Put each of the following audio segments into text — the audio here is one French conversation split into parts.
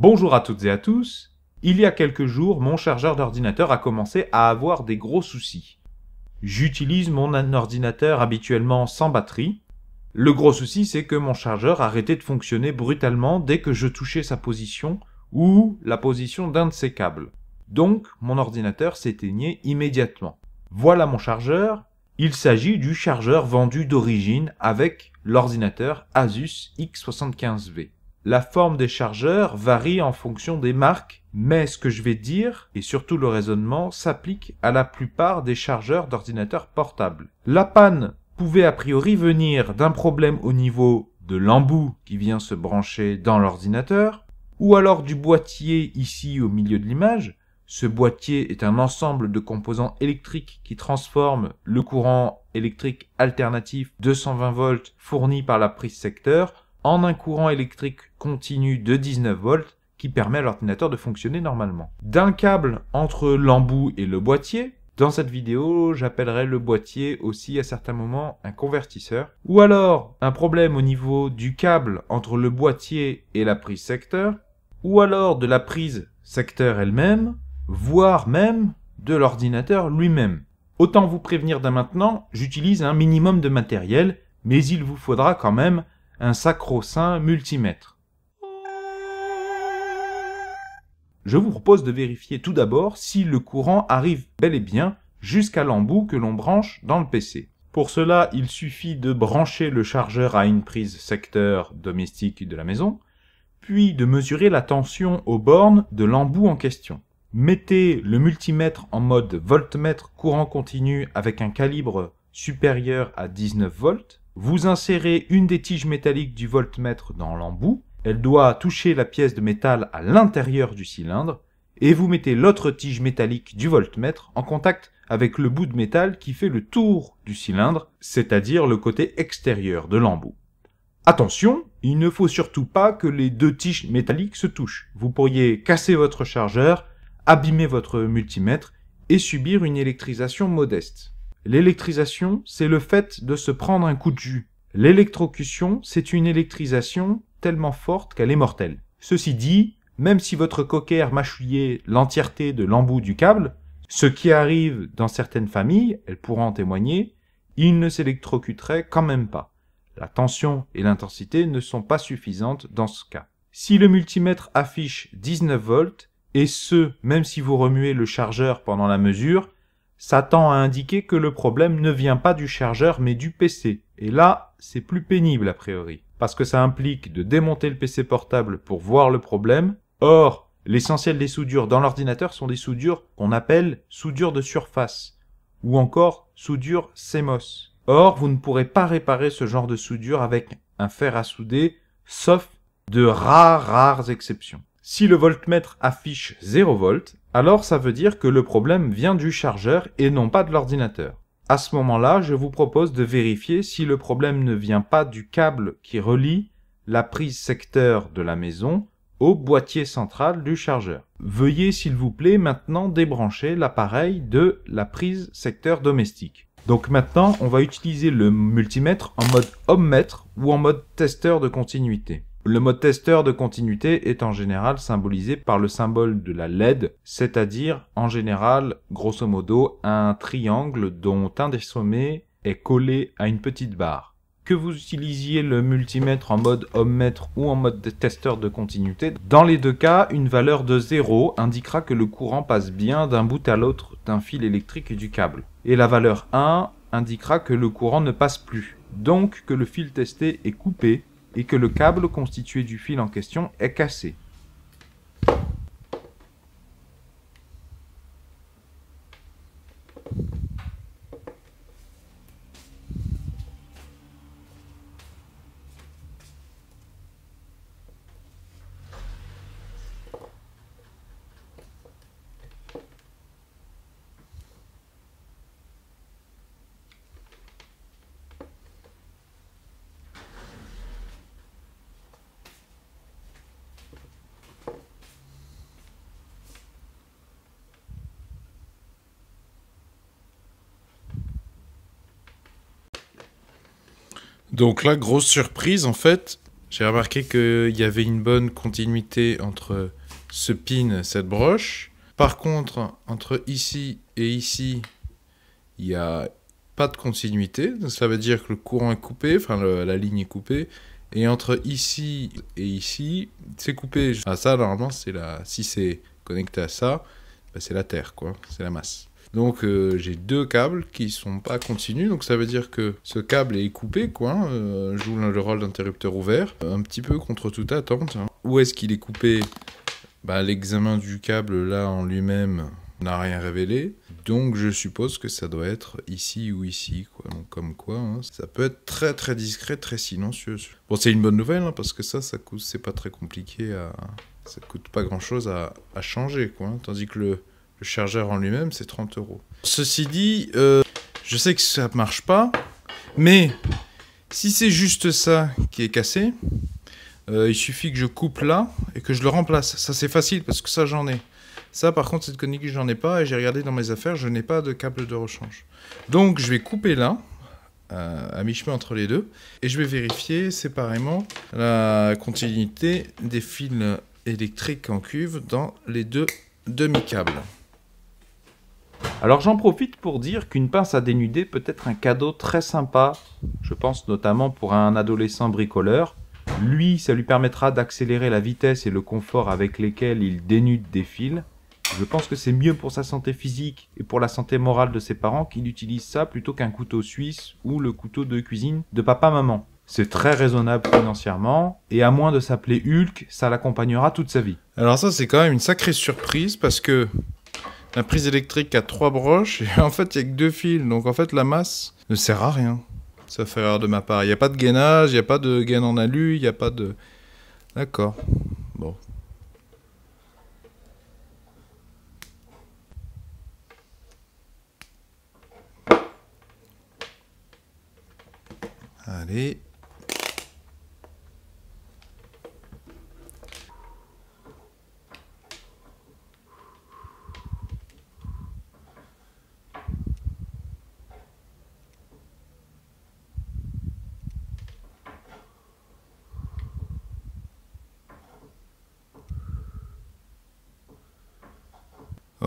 Bonjour à toutes et à tous. Il y a quelques jours, mon chargeur d'ordinateur a commencé à avoir des gros soucis. J'utilise mon ordinateur habituellement sans batterie. Le gros souci, c'est que mon chargeur arrêtait de fonctionner brutalement dès que je touchais sa position ou la position d'un de ses câbles. Donc, mon ordinateur s'éteignait immédiatement. Voilà mon chargeur. Il s'agit du chargeur vendu d'origine avec l'ordinateur Asus X75V. La forme des chargeurs varie en fonction des marques, mais ce que je vais dire, et surtout le raisonnement, s'applique à la plupart des chargeurs d'ordinateurs portables. La panne pouvait a priori venir d'un problème au niveau de l'embout qui vient se brancher dans l'ordinateur, ou alors du boîtier ici au milieu de l'image. Ce boîtier est un ensemble de composants électriques qui transforment le courant électrique alternatif 220 volts fourni par la prise secteur en un courant électrique continu de 19 volts qui permet à l'ordinateur de fonctionner normalement. D'un câble entre l'embout et le boîtier, dans cette vidéo, j'appellerai le boîtier aussi à certains moments un convertisseur, ou alors un problème au niveau du câble entre le boîtier et la prise secteur, ou alors de la prise secteur elle-même, voire même de l'ordinateur lui-même. Autant vous prévenir d'un maintenant, j'utilise un minimum de matériel, mais il vous faudra quand même un sacro-saint multimètre. Je vous propose de vérifier tout d'abord si le courant arrive bel et bien jusqu'à l'embout que l'on branche dans le PC. Pour cela, il suffit de brancher le chargeur à une prise secteur domestique de la maison, puis de mesurer la tension aux bornes de l'embout en question. Mettez le multimètre en mode voltmètre courant continu avec un calibre supérieur à 19 volts vous insérez une des tiges métalliques du voltmètre dans l'embout. Elle doit toucher la pièce de métal à l'intérieur du cylindre. Et vous mettez l'autre tige métallique du voltmètre en contact avec le bout de métal qui fait le tour du cylindre, c'est-à-dire le côté extérieur de l'embout. Attention, il ne faut surtout pas que les deux tiges métalliques se touchent. Vous pourriez casser votre chargeur, abîmer votre multimètre et subir une électrisation modeste. L'électrisation, c'est le fait de se prendre un coup de jus. L'électrocution, c'est une électrisation tellement forte qu'elle est mortelle. Ceci dit, même si votre coquère mâchouillait l'entièreté de l'embout du câble, ce qui arrive dans certaines familles, elles pourront en témoigner, il ne s'électrocuterait quand même pas. La tension et l'intensité ne sont pas suffisantes dans ce cas. Si le multimètre affiche 19 volts, et ce, même si vous remuez le chargeur pendant la mesure, ça tend à indiquer que le problème ne vient pas du chargeur mais du PC. Et là, c'est plus pénible a priori, parce que ça implique de démonter le PC portable pour voir le problème. Or, l'essentiel des soudures dans l'ordinateur sont des soudures qu'on appelle soudures de surface, ou encore soudures CMOS. Or, vous ne pourrez pas réparer ce genre de soudure avec un fer à souder, sauf de rares, rares exceptions. Si le voltmètre affiche 0 volts, alors ça veut dire que le problème vient du chargeur et non pas de l'ordinateur. À ce moment-là, je vous propose de vérifier si le problème ne vient pas du câble qui relie la prise secteur de la maison au boîtier central du chargeur. Veuillez s'il vous plaît maintenant débrancher l'appareil de la prise secteur domestique. Donc maintenant, on va utiliser le multimètre en mode ohm-mètre ou en mode testeur de continuité. Le mode testeur de continuité est en général symbolisé par le symbole de la LED, c'est-à-dire en général, grosso modo, un triangle dont un des sommets est collé à une petite barre. Que vous utilisiez le multimètre en mode ohm-mètre ou en mode testeur de continuité, dans les deux cas, une valeur de 0 indiquera que le courant passe bien d'un bout à l'autre d'un fil électrique du câble. Et la valeur 1 indiquera que le courant ne passe plus, donc que le fil testé est coupé et que le câble constitué du fil en question est cassé. Donc là, grosse surprise, en fait, J'ai remarqué qu'il y avait une bonne continuité entre ce pin, cette broche. Par contre, entre ici et ici, il n'y a pas de continuité. Donc, ça veut dire que le courant est coupé, enfin la ligne est coupée. Et entre ici et ici, c'est coupé. Ah, ça, normalement, c'est la... si c'est connecté à ça, bah, c'est la Terre, quoi. C'est la masse. Donc euh, j'ai deux câbles qui sont pas continus, donc ça veut dire que ce câble est coupé, quoi, hein, euh, joue le rôle d'interrupteur ouvert, un petit peu contre toute attente. Hein. Où est-ce qu'il est coupé? Bah, L'examen du câble là en lui-même n'a rien révélé, donc je suppose que ça doit être ici ou ici, quoi. Donc, comme quoi, hein, ça peut être très très discret, très silencieux. Bon, c'est une bonne nouvelle, parce que ça, ça coûte, c'est pas très compliqué à, ça coûte pas grand chose à, à changer, quoi. Tandis que le le chargeur en lui-même, c'est 30 euros. Ceci dit, euh, je sais que ça marche pas, mais si c'est juste ça qui est cassé, euh, il suffit que je coupe là et que je le remplace. Ça, c'est facile parce que ça, j'en ai. Ça, par contre, cette conique, j'en ai pas et j'ai regardé dans mes affaires, je n'ai pas de câble de rechange. Donc, je vais couper là, euh, à mi-chemin entre les deux, et je vais vérifier séparément la continuité des fils électriques en cuve dans les deux demi-câbles. Alors j'en profite pour dire qu'une pince à dénuder peut être un cadeau très sympa, je pense notamment pour un adolescent bricoleur. Lui, ça lui permettra d'accélérer la vitesse et le confort avec lesquels il dénude des fils. Je pense que c'est mieux pour sa santé physique et pour la santé morale de ses parents qu'il utilise ça plutôt qu'un couteau suisse ou le couteau de cuisine de papa-maman. C'est très raisonnable financièrement, et à moins de s'appeler Hulk, ça l'accompagnera toute sa vie. Alors ça c'est quand même une sacrée surprise parce que la prise électrique a trois broches et en fait il n'y a que deux fils. Donc en fait la masse ne sert à rien. Ça fait erreur de ma part. Il n'y a pas de gainage, il n'y a pas de gain en alu, il n'y a pas de... D'accord. Bon. Allez.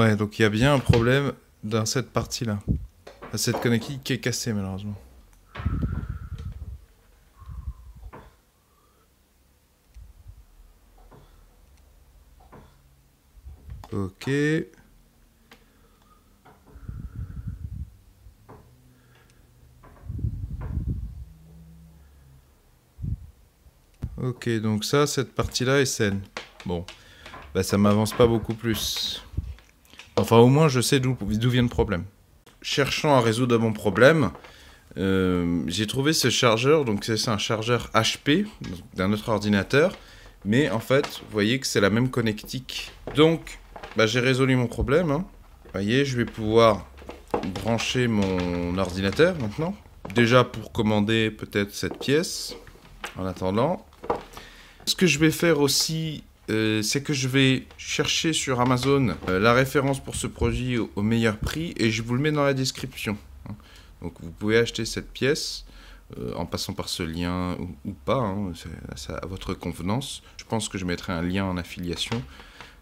Ouais, donc il y a bien un problème dans cette partie-là. Cette connectique qui est cassée malheureusement. Ok. Ok, donc ça, cette partie-là est saine. Bon, bah ça m'avance pas beaucoup plus. Enfin, au moins, je sais d'où vient le problème. Cherchant à résoudre mon problème, euh, j'ai trouvé ce chargeur. Donc, c'est un chargeur HP d'un autre ordinateur. Mais en fait, vous voyez que c'est la même connectique. Donc, bah, j'ai résolu mon problème. Hein. Vous voyez, je vais pouvoir brancher mon ordinateur maintenant. Déjà pour commander peut-être cette pièce en attendant. Ce que je vais faire aussi, euh, c'est que je vais chercher sur Amazon euh, la référence pour ce produit au, meilleur prix et je vous le mets dans la description. Hein. Donc vous pouvez acheter cette pièce euh, en passant par ce lien ou, pas, hein, c'est à votre convenance. Je pense que je mettrai un lien en affiliation,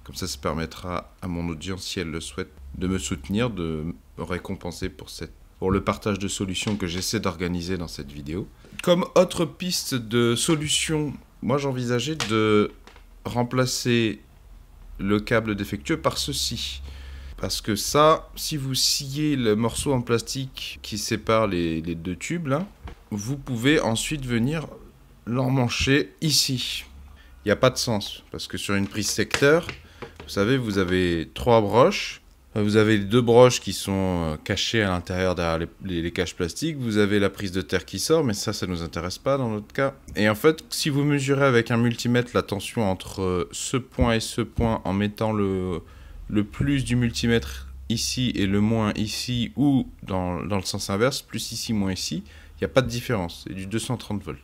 comme ça ça permettra à mon audience, si elle le souhaite, de me soutenir, de me récompenser pour, cette, pour le partage de solutions que j'essaie d'organiser dans cette vidéo. Comme autre piste de solution, moi j'envisageais de remplacer le câble défectueux par ceci. Parce que ça, si vous sciez le morceau en plastique qui sépare les, deux tubes, vous pouvez ensuite venir l'emmancher ici. Il n'y a pas de sens, parce que sur une prise secteur, vous savez, vous avez trois broches, vous avez les deux broches qui sont euh, cachées à l'intérieur derrière les, caches plastiques. Vous avez la prise de terre qui sort, mais ça, ça ne nous intéresse pas dans notre cas. Et en fait, si vous mesurez avec un multimètre la tension entre euh, ce point et ce point en mettant le, le plus du multimètre ici et le moins ici, ou dans, dans le sens inverse, plus ici, moins ici, il n'y a pas de différence. C'est du 230 volts.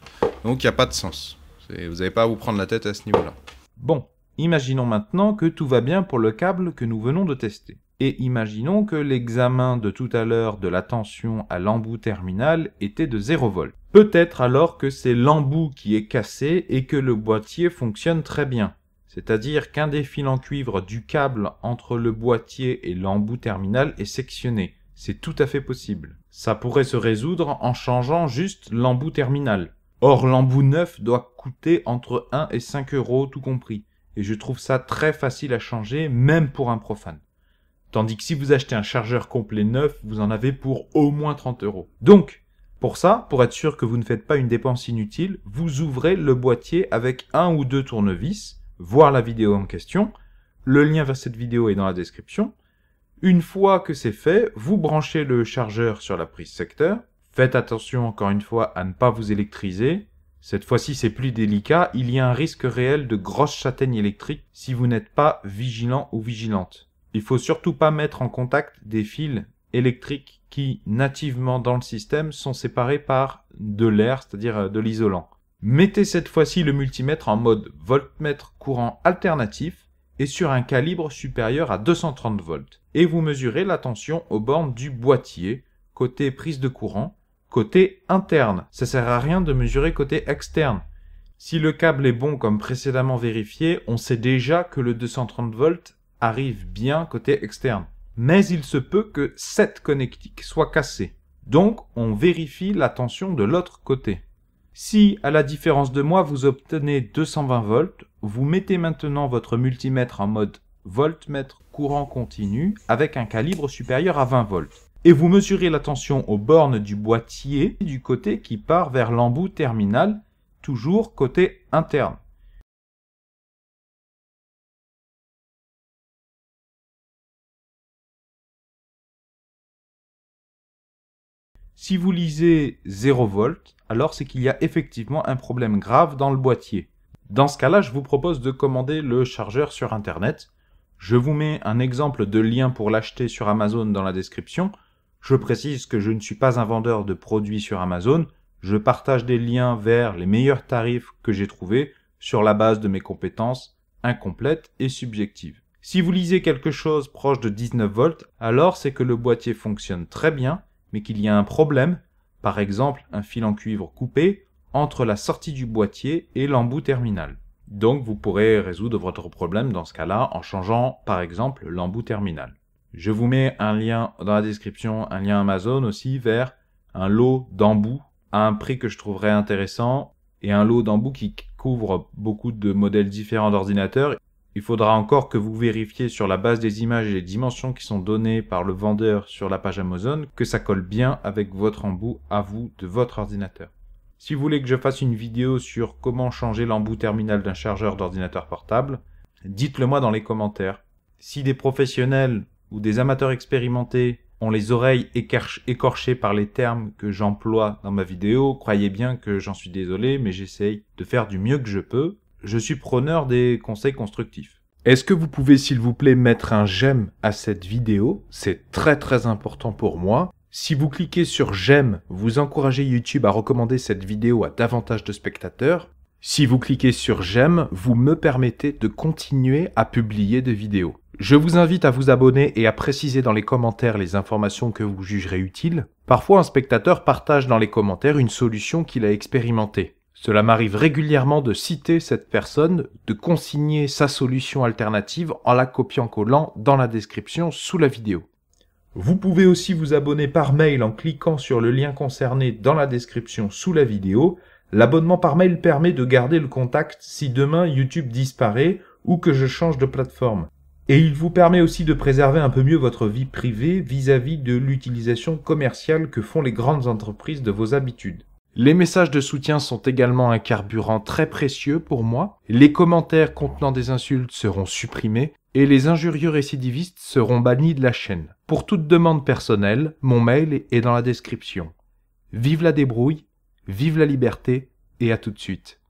Donc il n'y a pas de sens. Vous n'avez pas à vous prendre la tête à ce niveau-là. Bon, imaginons maintenant que tout va bien pour le câble que nous venons de tester. Et imaginons que l'examen de tout à l'heure de la tension à l'embout terminal était de 0 volts. Peut-être alors que c'est l'embout qui est cassé et que le boîtier fonctionne très bien. C'est-à-dire qu'un des fils en cuivre du câble entre le boîtier et l'embout terminal est sectionné. C'est tout à fait possible. Ça pourrait se résoudre en changeant juste l'embout terminal. Or, l'embout neuf doit coûter entre 1 et 5 euros tout compris. Et je trouve ça très facile à changer, même pour un profane. Tandis que si vous achetez un chargeur complet neuf, vous en avez pour au moins 30 euros. Donc, pour ça, pour être sûr que vous ne faites pas une dépense inutile, vous ouvrez le boîtier avec un ou deux tournevis, voir la vidéo en question. Le lien vers cette vidéo est dans la description. Une fois que c'est fait, vous branchez le chargeur sur la prise secteur. Faites attention encore une fois à ne pas vous électriser. Cette fois-ci c'est plus délicat, il y a un risque réel de grosses châtaignes électriques si vous n'êtes pas vigilant ou vigilante. Il faut surtout pas mettre en contact des fils électriques qui, nativement dans le système, sont séparés par de l'air, c'est-à-dire de l'isolant. Mettez cette fois-ci le multimètre en mode voltmètre courant alternatif et sur un calibre supérieur à 230 volts et vous mesurez la tension aux bornes du boîtier, côté prise de courant, côté interne. Ça sert à rien de mesurer côté externe. Si le câble est bon comme précédemment vérifié, on sait déjà que le 230 volts arrive bien côté externe. Mais il se peut que cette connectique soit cassée. Donc, on vérifie la tension de l'autre côté. Si, à la différence de moi, vous obtenez 220 volts, vous mettez maintenant votre multimètre en mode voltmètre courant continu avec un calibre supérieur à 20 volts. Et vous mesurez la tension aux bornes du boîtier du côté qui part vers l'embout terminal, toujours côté interne. Si vous lisez 0 volts, alors c'est qu'il y a effectivement un problème grave dans le boîtier. Dans ce cas-là, je vous propose de commander le chargeur sur Internet. Je vous mets un exemple de lien pour l'acheter sur Amazon dans la description. Je précise que je ne suis pas un vendeur de produits sur Amazon. Je partage des liens vers les meilleurs tarifs que j'ai trouvés sur la base de mes compétences incomplètes et subjectives. Si vous lisez quelque chose proche de 19 volts, alors c'est que le boîtier fonctionne très bien, mais qu'il y a un problème, par exemple un fil en cuivre coupé, entre la sortie du boîtier et l'embout terminal. Donc vous pourrez résoudre votre problème dans ce cas-là en changeant par exemple l'embout terminal. Je vous mets un lien dans la description, un lien Amazon aussi vers un lot d'embouts à un prix que je trouverais intéressant et un lot d'embouts qui couvre beaucoup de modèles différents d'ordinateurs. Il faudra encore que vous vérifiez sur la base des images et les dimensions qui sont données par le vendeur sur la page Amazon que ça colle bien avec votre embout à vous de votre ordinateur. Si vous voulez que je fasse une vidéo sur comment changer l'embout terminal d'un chargeur d'ordinateur portable, dites-le moi dans les commentaires. Si des professionnels ou des amateurs expérimentés ont les oreilles écorchées par les termes que j'emploie dans ma vidéo, croyez bien que j'en suis désolé, mais j'essaye de faire du mieux que je peux. Je suis preneur des conseils constructifs. Est-ce que vous pouvez s'il vous plaît mettre un j'aime à cette vidéo? C'est très très important pour moi. Si vous cliquez sur j'aime, vous encouragez YouTube à recommander cette vidéo à davantage de spectateurs. Si vous cliquez sur j'aime, vous me permettez de continuer à publier des vidéos. Je vous invite à vous abonner et à préciser dans les commentaires les informations que vous jugerez utiles. Parfois, un spectateur partage dans les commentaires une solution qu'il a expérimentée. Cela m'arrive régulièrement de citer cette personne, de consigner sa solution alternative en la copiant-collant dans la description sous la vidéo. Vous pouvez aussi vous abonner par mail en cliquant sur le lien concerné dans la description sous la vidéo. L'abonnement par mail permet de garder le contact si demain YouTube disparaît ou que je change de plateforme. Et il vous permet aussi de préserver un peu mieux votre vie privée vis-à-vis de l'utilisation commerciale que font les grandes entreprises de vos habitudes. Les messages de soutien sont également un carburant très précieux pour moi. Les commentaires contenant des insultes seront supprimés et les injurieux récidivistes seront bannis de la chaîne. Pour toute demande personnelle, mon mail est dans la description. Vive la débrouille, vive la liberté et à tout de suite.